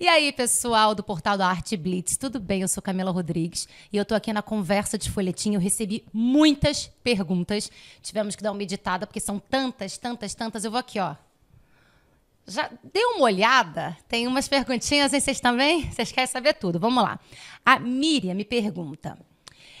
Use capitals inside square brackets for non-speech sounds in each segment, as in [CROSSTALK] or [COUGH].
E aí, pessoal do portal da Arte Blitz, tudo bem? Eu sou Camila Rodrigues e eu tô aqui na conversa de folhetim. Eu recebi muitas perguntas. Tivemos que dar uma meditada porque são tantas, tantas, tantas. Eu vou aqui, ó. Já deu uma olhada? Tem umas perguntinhas, hein? Vocês também? Vocês querem saber tudo? Vamos lá. A Miriam me pergunta.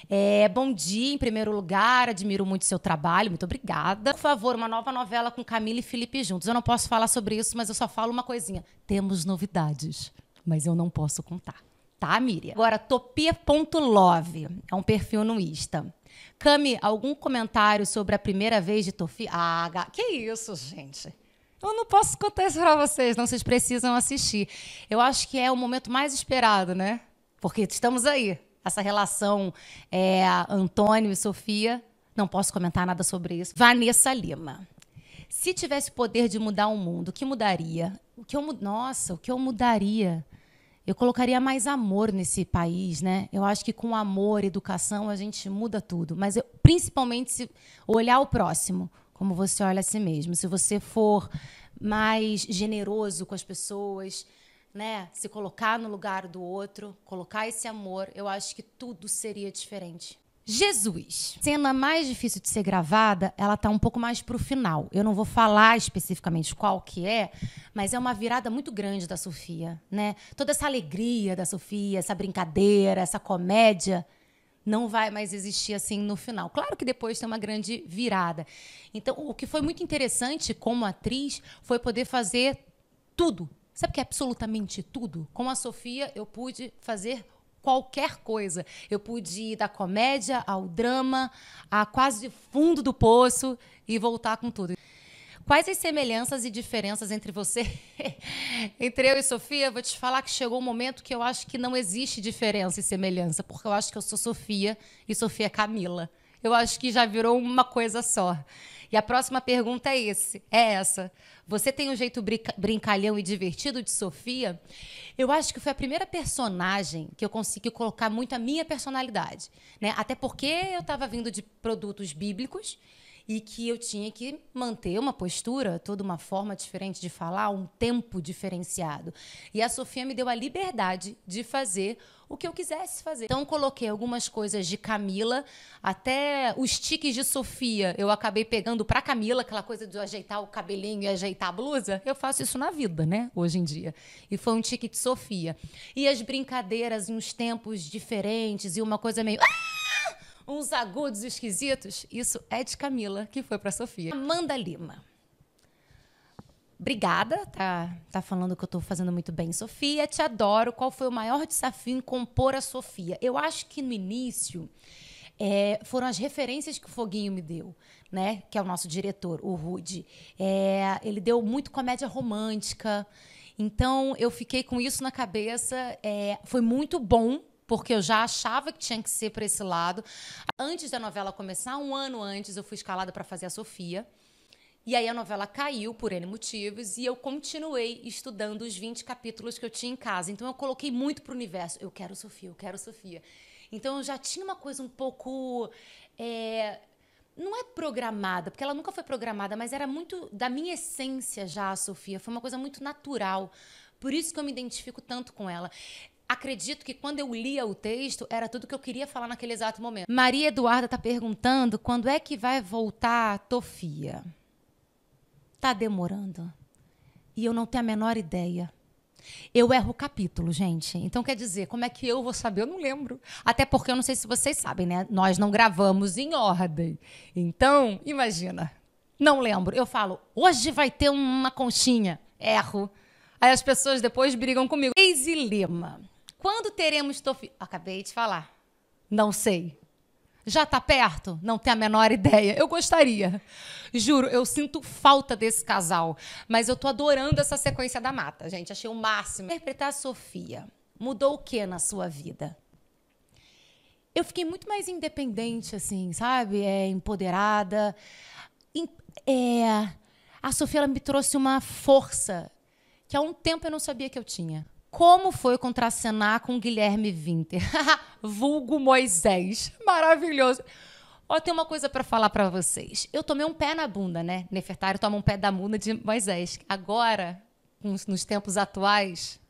É, bom dia, em primeiro lugar, admiro muito seu trabalho, muito obrigada. Por favor, uma nova novela com Camila e Felipe juntos. Eu não posso falar sobre isso, mas eu só falo uma coisinha. Temos novidades, mas eu não posso contar. Tá, Miriam? Agora, topia.love é um perfil no Insta. Cami, algum comentário sobre a primeira vez de Tofi? Ah, que isso, gente? Eu não posso contar isso pra vocês, não. Vocês precisam assistir. Eu acho que é o momento mais esperado, né? Porque estamos aí essa relação é, Antônio e Sofia. Não posso comentar nada sobre isso. Vanessa Lima. Se tivesse poder de mudar o mundo, o que mudaria? O que eu, nossa, o que eu mudaria? Eu colocaria mais amor nesse país, né? Eu acho que com amor, educação, a gente muda tudo. Mas eu, principalmente se olhar o próximo, como você olha a si mesmo. Se você for mais generoso com as pessoas, né, se colocar no lugar do outro, colocar esse amor, eu acho que tudo seria diferente. Jesus. Cena mais difícil de ser gravada, ela tá um pouco mais pro final. Eu não vou falar especificamente qual que é, mas é uma virada muito grande da Sofia, né? Toda essa alegria da Sofia, essa brincadeira, essa comédia, não vai mais existir assim no final. Claro que depois tem uma grande virada. Então, o que foi muito interessante como atriz foi poder fazer tudo Sabe que é absolutamente tudo? Com a Sofia, eu pude fazer qualquer coisa. Eu pude ir da comédia ao drama, a quase fundo do poço e voltar com tudo. Quais as semelhanças e diferenças entre você, [LAUGHS] entre eu e Sofia? Vou te falar que chegou um momento que eu acho que não existe diferença e semelhança, porque eu acho que eu sou Sofia e Sofia é Camila. Eu acho que já virou uma coisa só. E a próxima pergunta é esse, é essa. Você tem um jeito brinca brincalhão e divertido de Sofia? Eu acho que foi a primeira personagem que eu consegui colocar muito a minha personalidade, né? Até porque eu estava vindo de produtos bíblicos e que eu tinha que manter uma postura, toda uma forma diferente de falar, um tempo diferenciado. E a Sofia me deu a liberdade de fazer o que eu quisesse fazer. Então coloquei algumas coisas de Camila, até os tiques de Sofia, eu acabei pegando para Camila, aquela coisa de ajeitar o cabelinho e ajeitar a blusa. Eu faço isso na vida, né, hoje em dia. E foi um tique de Sofia. E as brincadeiras em uns tempos diferentes e uma coisa meio ah! uns agudos esquisitos. Isso é de Camila, que foi para Sofia. Amanda Lima. Obrigada, tá, tá falando que eu estou fazendo muito bem. Sofia, te adoro. Qual foi o maior desafio em compor a Sofia? Eu acho que no início é, foram as referências que o Foguinho me deu, né? Que é o nosso diretor, o Rude. É, ele deu muito comédia romântica. Então eu fiquei com isso na cabeça. É, foi muito bom porque eu já achava que tinha que ser para esse lado. Antes da novela começar, um ano antes, eu fui escalada para fazer a Sofia. E aí a novela caiu por N motivos e eu continuei estudando os 20 capítulos que eu tinha em casa. Então eu coloquei muito para o universo. Eu quero Sofia, eu quero Sofia. Então eu já tinha uma coisa um pouco. É, não é programada, porque ela nunca foi programada, mas era muito da minha essência já a Sofia. Foi uma coisa muito natural. Por isso que eu me identifico tanto com ela acredito que quando eu lia o texto, era tudo que eu queria falar naquele exato momento. Maria Eduarda está perguntando quando é que vai voltar a Tofia. Tá demorando. E eu não tenho a menor ideia. Eu erro o capítulo, gente. Então, quer dizer, como é que eu vou saber? Eu não lembro. Até porque eu não sei se vocês sabem, né? Nós não gravamos em ordem. Então, imagina. Não lembro. Eu falo, hoje vai ter uma conchinha. Erro. Aí as pessoas depois brigam comigo. Eise Lima. Quando teremos Tofi? Acabei de falar. Não sei. Já está perto? Não tenho a menor ideia. Eu gostaria. Juro, eu sinto falta desse casal. Mas eu tô adorando essa sequência da mata, gente. Achei o máximo. Interpretar a Sofia mudou o que na sua vida? Eu fiquei muito mais independente, assim, sabe? É, empoderada. É, a Sofia me trouxe uma força que há um tempo eu não sabia que eu tinha. Como foi contracenar com Guilherme Winter? [LAUGHS] Vulgo Moisés. Maravilhoso. Ó, tem uma coisa para falar para vocês. Eu tomei um pé na bunda, né? Nefertário toma um pé da bunda de Moisés. Agora, nos tempos atuais,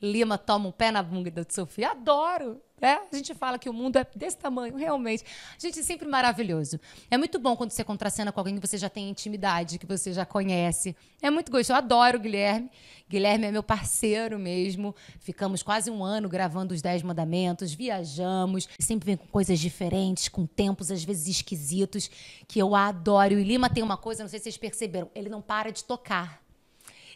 Lima toma um pé na bunda de Sofia. Adoro! É, a gente fala que o mundo é desse tamanho, realmente. Gente, é sempre maravilhoso. É muito bom quando você contracena com alguém que você já tem intimidade, que você já conhece. É muito gostoso. Eu adoro o Guilherme. Guilherme é meu parceiro mesmo. Ficamos quase um ano gravando os Dez Mandamentos, viajamos. Sempre vem com coisas diferentes, com tempos às vezes esquisitos, que eu adoro. E Lima tem uma coisa, não sei se vocês perceberam, ele não para de tocar.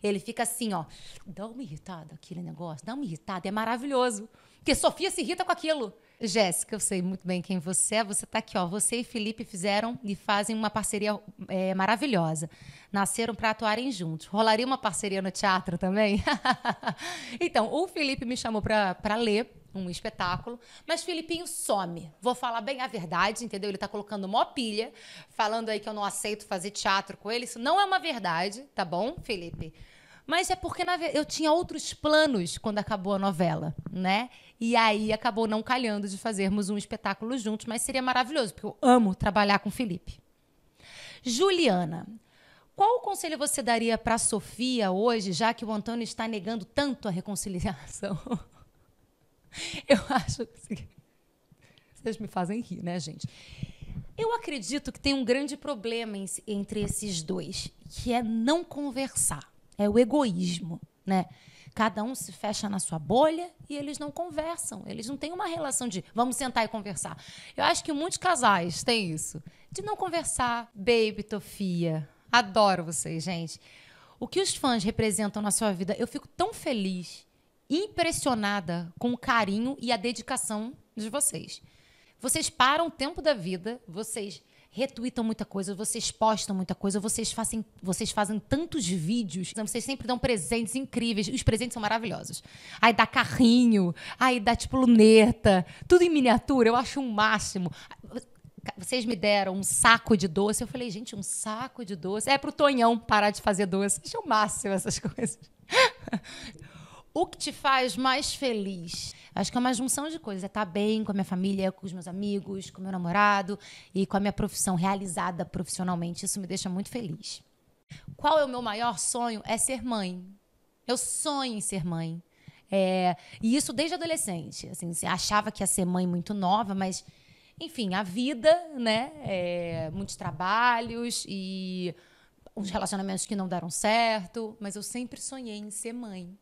Ele fica assim, ó, dá uma irritada aquele negócio, dá uma irritada, é maravilhoso. Porque Sofia se irrita com aquilo. Jéssica, eu sei muito bem quem você é. Você está aqui, ó. Você e Felipe fizeram e fazem uma parceria é, maravilhosa. Nasceram para atuarem juntos. Rolaria uma parceria no teatro também? [LAUGHS] então, o Felipe me chamou para ler um espetáculo, mas Filipinho some. Vou falar bem a verdade, entendeu? Ele tá colocando mó pilha, falando aí que eu não aceito fazer teatro com ele. Isso não é uma verdade, tá bom, Felipe? Mas é porque eu tinha outros planos quando acabou a novela, né? E aí acabou não calhando de fazermos um espetáculo juntos, mas seria maravilhoso, porque eu amo trabalhar com o Felipe. Juliana, qual o conselho você daria para Sofia hoje, já que o Antônio está negando tanto a reconciliação? [LAUGHS] Eu acho que. Vocês me fazem rir, né, gente? Eu acredito que tem um grande problema entre esses dois, que é não conversar. É o egoísmo, né? Cada um se fecha na sua bolha e eles não conversam. Eles não têm uma relação de vamos sentar e conversar. Eu acho que muitos casais têm isso. De não conversar. Baby, Tofia. Adoro vocês, gente. O que os fãs representam na sua vida, eu fico tão feliz, impressionada com o carinho e a dedicação de vocês. Vocês param o tempo da vida, vocês retweetam muita coisa, vocês postam muita coisa, vocês fazem, vocês fazem tantos vídeos, vocês sempre dão presentes incríveis. Os presentes são maravilhosos. Aí dá carrinho, aí dá tipo luneta, tudo em miniatura, eu acho um máximo. Vocês me deram um saco de doce. Eu falei, gente, um saco de doce. É pro Tonhão parar de fazer doce. Acho o máximo essas [LAUGHS] coisas. O que te faz mais feliz? Acho que é uma junção de coisas. É estar bem com a minha família, com os meus amigos, com o meu namorado e com a minha profissão realizada profissionalmente. Isso me deixa muito feliz. Qual é o meu maior sonho? É ser mãe. Eu sonho em ser mãe. É, e isso desde adolescente. Assim, achava que ia ser mãe muito nova, mas, enfim, a vida, né? É, muitos trabalhos e uns relacionamentos que não deram certo. Mas eu sempre sonhei em ser mãe.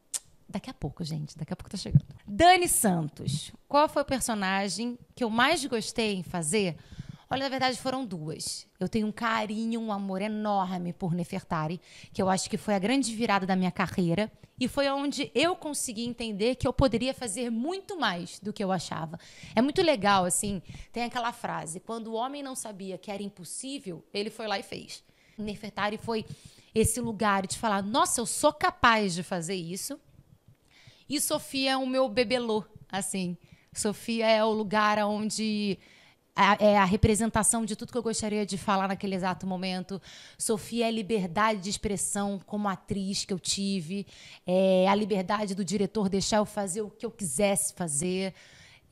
Daqui a pouco, gente. Daqui a pouco tá chegando. Dani Santos. Qual foi o personagem que eu mais gostei em fazer? Olha, na verdade foram duas. Eu tenho um carinho, um amor enorme por Nefertari, que eu acho que foi a grande virada da minha carreira. E foi onde eu consegui entender que eu poderia fazer muito mais do que eu achava. É muito legal, assim, tem aquela frase: quando o homem não sabia que era impossível, ele foi lá e fez. Nefertari foi esse lugar de falar: nossa, eu sou capaz de fazer isso e Sofia é o meu bebelô, assim. Sofia é o lugar onde é a representação de tudo que eu gostaria de falar naquele exato momento. Sofia é a liberdade de expressão como atriz que eu tive, é a liberdade do diretor deixar eu fazer o que eu quisesse fazer.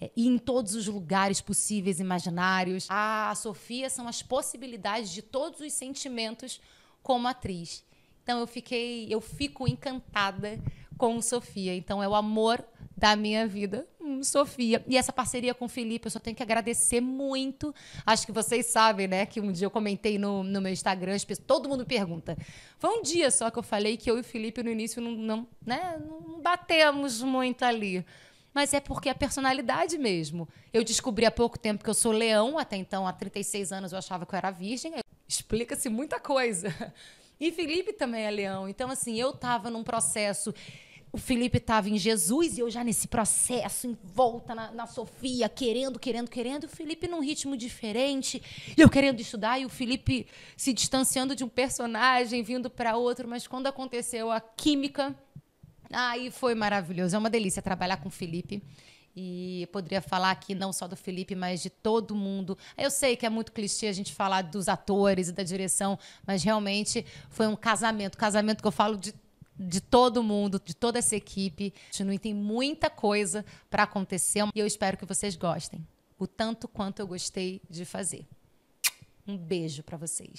É, e em todos os lugares possíveis, imaginários. A Sofia são as possibilidades de todos os sentimentos como atriz. Então eu fiquei, eu fico encantada com Sofia. Então é o amor da minha vida, hum, Sofia. E essa parceria com o Felipe, eu só tenho que agradecer muito. Acho que vocês sabem, né? Que um dia eu comentei no, no meu Instagram, todo mundo pergunta. Foi um dia só que eu falei que eu e o Felipe no início não, não, né, não batemos muito ali. Mas é porque é a personalidade mesmo. Eu descobri há pouco tempo que eu sou leão, até então, há 36 anos eu achava que eu era virgem. Explica-se muita coisa. [LAUGHS] E Felipe também é leão. Então, assim, eu estava num processo o Felipe estava em Jesus e eu já nesse processo, em volta na, na, Sofia, querendo, querendo, querendo. O Felipe num ritmo diferente, e eu querendo estudar, e o Felipe se distanciando de um personagem, vindo para outro. Mas quando aconteceu a química, aí foi maravilhoso. É uma delícia trabalhar com o Felipe. E poderia falar aqui não só do Felipe, mas de todo mundo. Eu sei que é muito clichê a gente falar dos atores e da direção, mas realmente foi um casamento. Casamento que eu falo de de todo mundo, de toda essa equipe. Continue, tem muita coisa para acontecer e eu espero que vocês gostem, o tanto quanto eu gostei de fazer. Um beijo para vocês.